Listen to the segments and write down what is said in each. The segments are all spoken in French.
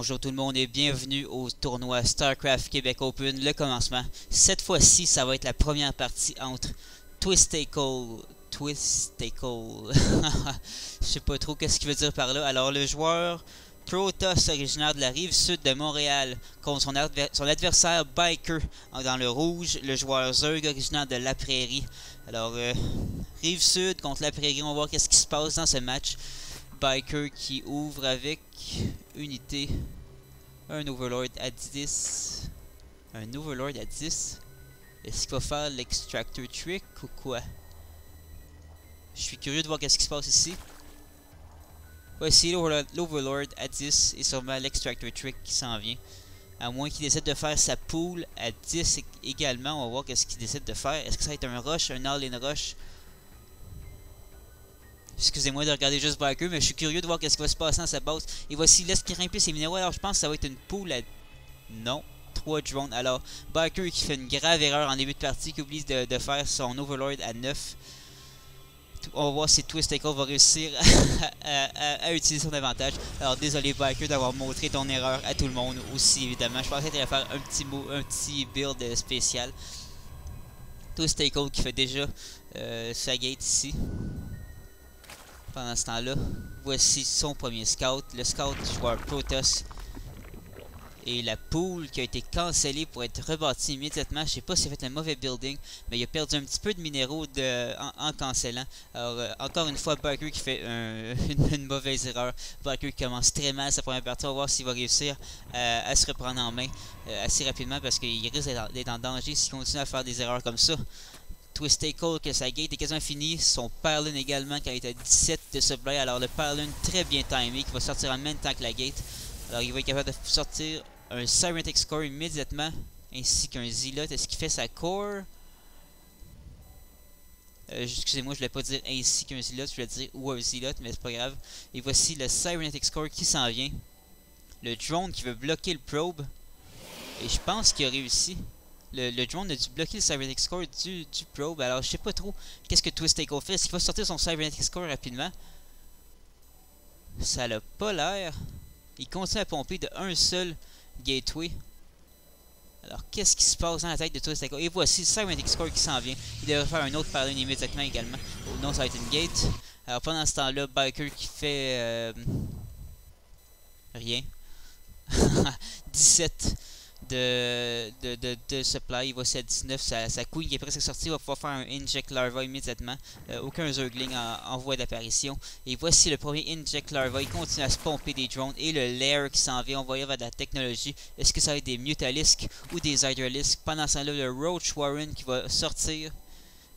Bonjour tout le monde et bienvenue au tournoi StarCraft Québec Open, le commencement. Cette fois-ci, ça va être la première partie entre Twistacle... Twistacle... Je sais pas trop qu'est-ce qu'il veut dire par là. Alors le joueur Protoss, originaire de la rive sud de Montréal, contre son, adversaire Biker dans le rouge, le joueur Zerg, originaire de La Prairie. Alors, euh, rive sud contre La Prairie, on va voir qu'est-ce qui se passe dans ce match. Biker qui ouvre avec unité. Un Overlord à 10. Un Overlord à 10. Est-ce qu'il va faire l'extractor trick ou quoi? Je suis curieux de voir qu'est-ce qui se passe ici. Voici l'Overlord à 10 et sûrement l'extractor trick qui s'en vient. À moins qu'il décide de faire sa pool à 10 également. On va voir qu'est-ce qu'il décide de faire. Est-ce que ça va être un rush, un all-in rush? Excusez-moi de regarder juste Biker, mais je suis curieux de voir qu'est-ce qui va se passer dans sa base. Et voici, laisse grimper ses minéraux. Alors, je pense que ça va être une poule à... Non. 3 drones. Alors, Biker qui fait une grave erreur en début de partie, qui oublie de, faire son Overlord à 9. On va voir si Twist va réussir à, utiliser son avantage. Alors, désolé Biker d'avoir montré ton erreur à tout le monde aussi, évidemment. Je pensais que tu faire un petit, mot, un petit build spécial. Twist qui fait déjà euh, sa gate ici pendant ce temps-là. Voici son premier scout, le scout joueur Protoss. Et la poule qui a été cancellée pour être rebâtie immédiatement. Je sais pas s'il a fait un mauvais building, mais il a perdu un petit peu de minéraux en, cancellant. Alors, euh, encore une fois, Barker qui fait une, mauvaise erreur. Barker commence très mal sa première partie. On va voir s'il va réussir euh, à se reprendre en main euh, assez rapidement parce qu'il risque d'être en danger s'il continue à faire des erreurs comme ça. Twistacle que sa gate est quasiment finie. Son Pylon également qui est à 17 de supply. Alors le Pylon très bien timé qui va sortir en même temps que la gate. Alors il va être capable de sortir un Cybernetic Score immédiatement. Ainsi qu'un Zealot. Est-ce qu'il fait sa core? Euh, excusez-moi, je voulais pas dire ainsi qu'un Zealot, je voulais dire ou un Zealot, mais c'est pas grave. Et voici le Cybernetic Score qui s'en vient. Le drone qui veut bloquer le probe. Et je pense qu'il a réussi le, drone a dû bloquer le Cybernetic Score du, du probe. Alors, je sais pas trop qu'est-ce que Twist Take fait. Est-ce qu'il va sortir son Cybernetic Score rapidement? Ça n'a pas l'air. Il continue à pomper de un seul gateway. Alors, qu'est-ce qui se passe dans la tête de Twist? Take Et voici le Cybernetic Score qui s'en vient. Il devrait faire un autre pylon immédiatement également. Oh ça va être une gate. Alors, pendant ce temps-là, Biker qui fait... Euh, rien. 17 de, de, de, de supply. Il va à 19. Sa, sa queen qui est presque sortie va pouvoir faire un inject larva immédiatement. Euh, aucun zergling en, voie d'apparition. Et voici le premier inject larva. Il continue à se pomper des drones. Et le lair qui s'en vient. On va y avoir de la technologie. Est-ce que ça va être des mutalisks ou des hydralisks? Pendant ce temps-là, le roach warren qui va sortir.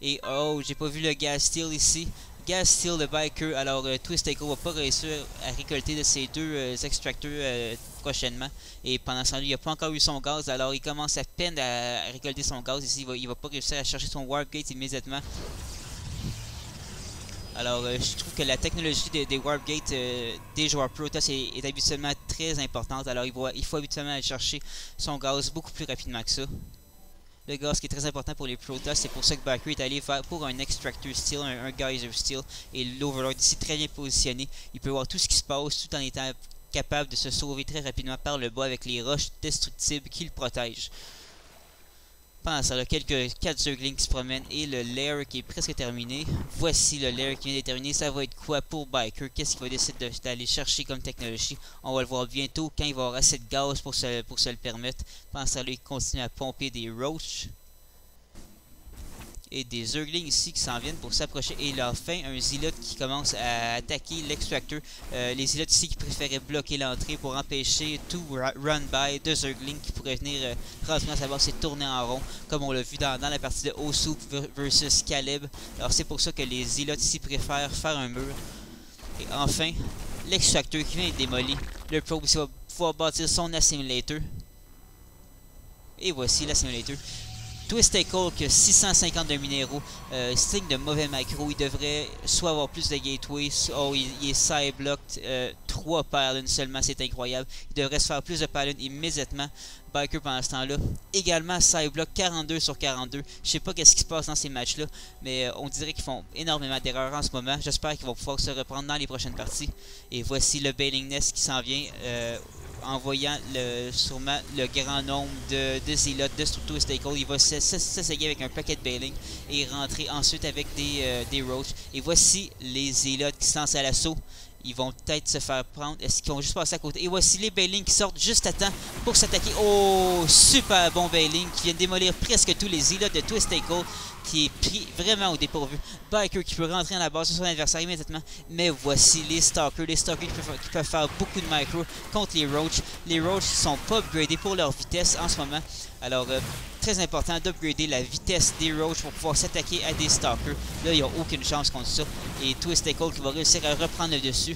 Et oh, j'ai pas vu le gas steel ici. Gas Steel de Biker. Alors, euh, Twist Echo va pas réussir à récolter de ces deux euh, extracteurs euh, prochainement. Et pendant ce temps il n'a pas encore eu son gaz. Alors, il commence à peine à, récolter son gaz. Ici, il va, va pas réussir à chercher son Warp Gate immédiatement. Alors, je trouve que la technologie des Warp Gates des joueurs Protoss est, est, habituellement très importante. Alors, il, il faut habituellement aller chercher son gaz beaucoup plus rapidement que ça le gaz qui est très important pour les Protoss. C'est pour ça que Backer est allé faire pour un Extractor Steel, un, Geyser Steel. Et l'Overlord ici très bien positionné. Il peut voir tout ce qui se passe tout en étant capable de se sauver très rapidement par le bas avec les roches destructibles qui le protègent. Ça, a quelques 4 Zerglings qui se promènent et le lair qui est presque terminé. Voici le lair qui vient d'être terminé. Ça va être quoi pour Biker? Qu'est-ce qu'il va décider d'aller chercher comme technologie? On va le voir bientôt quand il va avoir assez de gaz pour se, le permettre. Pendant ça, il continue à pomper des roaches et des Zerglings ici qui s'en viennent pour s'approcher. Et là, enfin, un Zealot qui commence à attaquer l'extracteur. Euh, les Zealots ici qui préféraient bloquer l'entrée pour empêcher tout run-by de Zergling qui pourrait venir euh, rapidement savoir c'est tourner en rond, comme on l'a vu dans, la partie de Osoup versus Caleb. Alors c'est pour ça que les Zealots ici préfèrent faire un mur. Et enfin, l'extracteur qui vient être démoli. Le probe ici va pouvoir bâtir son assimilator. Et voici l'assimilator. Twistacle qui a 652 minéraux, euh, signe de mauvais macro, il devrait soit avoir plus de gateways, oh il, est side blocked, euh, 3 pylons seulement, c'est incroyable. Il devrait se faire plus de pylons immédiatement. Biker pendant ce temps-là. Également side block 42 sur 42. Je sais pas qu'est-ce qui se passe dans ces matchs-là, mais euh, on dirait qu'ils font énormément d'erreurs en ce moment. J'espère qu'ils vont pouvoir se reprendre dans les prochaines parties. Et voici le Bailing Nest qui s'en vient. Euh, en voyant le, sûrement le grand nombre de, de de Structo Stakehold. Il va s'essayer avec un paquet de bailing et rentrer ensuite avec des, euh, des roaches. Et voici les zélotes qui se lancent à l'assaut. Ils vont peut-être se faire prendre. Est-ce qu'ils vont juste passer à côté? Et voici les Bailing qui sortent juste à temps pour s'attaquer. Oh, super bon Bailing qui vient démolir presque tous les Zealots de Twist Tackle qui est pris vraiment au dépourvu. Biker qui peut rentrer dans la base sur son adversaire immédiatement. Mais voici les Stalkers. Les Stalkers qui peuvent, faire beaucoup de micro contre les Roach. Les Roach sont pas upgradés pour leur vitesse en ce moment. Alors, euh, très important d'upgrader la vitesse des Roach pour pouvoir s'attaquer à des Stalkers. Là, il n'y a aucune chance contre ça. Et Twist qui va réussir à reprendre le dessus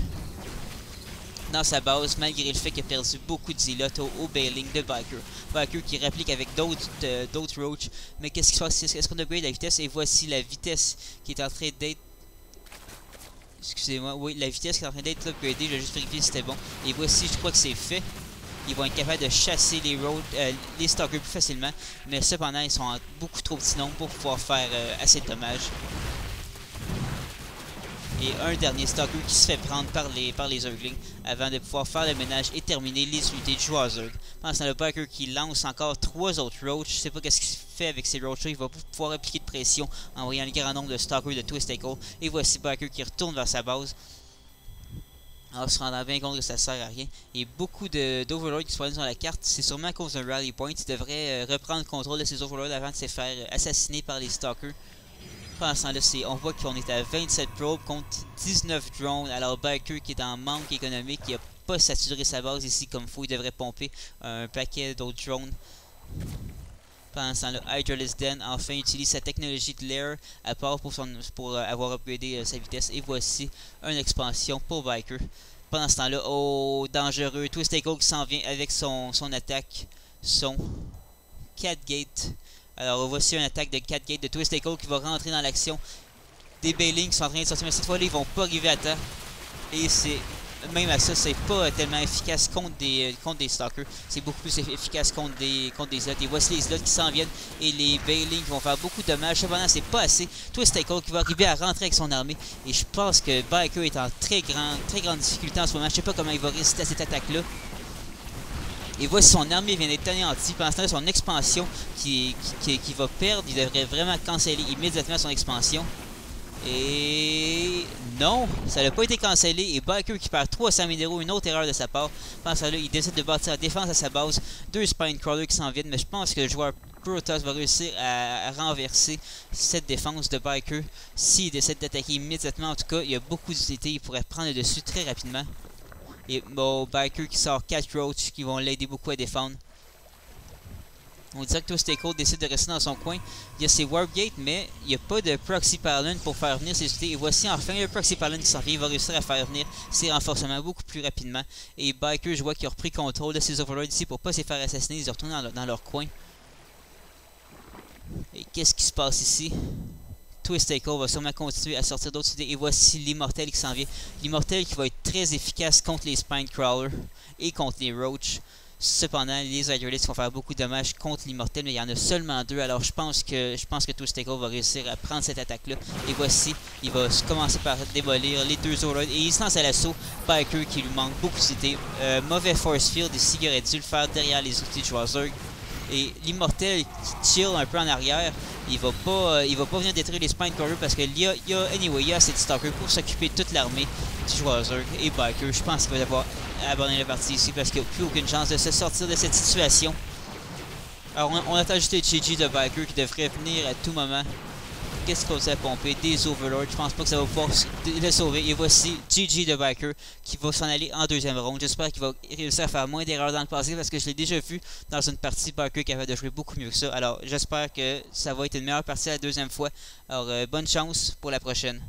dans sa base, malgré le fait qu'il a perdu beaucoup de zélotes au, bailing de Biker. Biker qui réplique avec d'autres euh, d'autres Roach. Mais qu'est-ce qui se passe? Est-ce qu'on upgrade la vitesse? Et voici la vitesse qui est en train d'être... Excusez-moi, oui, la vitesse qui est en train d'être upgradée. Je vais juste vérifier si c'était bon. Et voici, je crois que c'est fait ils vont être capables de chasser les road, euh, les stalkers plus facilement. Mais cependant, ils sont en beaucoup trop petits nombres pour pouvoir faire euh, assez de dommages. Et un dernier stalker qui se fait prendre par les, par les avant de pouvoir faire le ménage et terminer les unités de joueurs Zerg. Pendant le qui lance encore trois autres Roach. Je sais pas qu'est-ce qu'il fait avec ces Roach Il va pouvoir appliquer de pression en voyant le grand nombre de stalkers de Twist Et voici Biker qui retourne vers sa base. Alors, se rendant bien compte que ça sert à rien. Et beaucoup d'Overlords qui prennent sur la carte. C'est sûrement à cause d'un Rally Point. Il devrait euh, reprendre le contrôle de ces Overlords avant de se faire assassiner par les Stalkers. Pendant ce temps-là, on voit qu'on est à 27 probes contre 19 drones. Alors, Biker qui est en manque économique, qui n'a pas saturé sa base ici comme il faut. Il devrait pomper un paquet d'autres drones. Pendant ce temps-là, Hydraless Den enfin utilise sa technologie de l'air à part pour, euh, avoir upgradé euh, sa vitesse. Et voici une expansion pour Biker. Pendant ce temps-là, oh, dangereux. Twist qui s'en vient avec son, son attaque, son 4 gate. Alors voici une attaque de 4 gate de Twist qui va rentrer dans l'action. Des Bailings sont en train de sortir, mais cette fois-là, ils vont pas arriver à temps. Et c'est même à ça, c'est pas tellement efficace contre des, euh, contre des stalkers. C'est beaucoup plus efficace contre des, contre des slots. Et voici les slots qui s'en viennent et les Bailing qui vont faire beaucoup de dommages. Cependant, c'est pas assez. Twist Tackle qui va arriver à rentrer avec son armée. Et je pense que Biker est en très, grand, très grande difficulté en ce moment. Je sais pas comment il va résister à cette attaque-là. Et voici son armée vient d'être anéantie. Pendant son expansion qui, qui, qui, va perdre. Il devrait vraiment canceller immédiatement son expansion. Et non, ça n'a pas été cancellé. Et Biker qui perd 300 000 une autre erreur de sa part. Pense à là, il décide de bâtir la défense à sa base. Deux Spine Crawlers qui s'en viennent. Mais je pense que le joueur Protoss va réussir à, renverser cette défense de Biker. S'il décide d'attaquer immédiatement, en tout cas, il y a beaucoup d'unités. Il pourrait prendre le dessus très rapidement. Et bon, Biker qui sort 4 Roach qui vont l'aider beaucoup à défendre. On dirait que Tostakehold décide de rester dans son coin. Il y a ses Warp Gates, mais il n'y a pas de Proxy Pylon pour faire venir ses unités. Et voici enfin le Proxy Pylon qui s'en vient. Il va réussir à faire venir ses renforcements beaucoup plus rapidement. Et Biker, je vois qu'il a repris contrôle de ses Overlords ici pour pas se faire assassiner. Ils retournent dans, leur coin. Et qu'est-ce qui se passe ici? Twist va sûrement continuer à sortir d'autres idées. Et voici l'Immortel qui s'en vient. L'Immortel qui va être très efficace contre les Spine Crawlers et contre les Roach. Cependant, les Hydralites vont faire beaucoup de dommages contre l'immortel, mais il y en a seulement deux. Alors je pense que je pense que va réussir à prendre cette attaque-là. Et voici, il va commencer par démolir les deux autres. Et il se lance à l'assaut. Biker qui lui manque beaucoup d'idées. Euh, mauvais force field ici, il aurait dû le faire derrière les outils de Schwarzer. Et l'immortel qui chill un peu en arrière, il va pas, euh, il va pas venir détruire les Spine Crawlers parce qu'il y a, anyway, il y a cette Stalker pour s'occuper de toute l'armée du Schwarzer et Biker. Je pense qu'il va devoir abandonner la partie ici parce qu'il n'y a plus aucune chance de se sortir de cette situation. Alors on, a ajouté Gigi de Biker qui devrait venir à tout moment. Qu'est-ce qu'on sait pomper Des Overlords. Je pense pas que ça va pouvoir le sauver. Et voici GG de Biker qui va s'en aller en deuxième ronde. J'espère qu'il va réussir à faire moins d'erreurs dans le passé parce que je l'ai déjà vu dans une partie Biker qui avait de jouer beaucoup mieux que ça. Alors j'espère que ça va être une meilleure partie la deuxième fois. Alors euh, bonne chance pour la prochaine.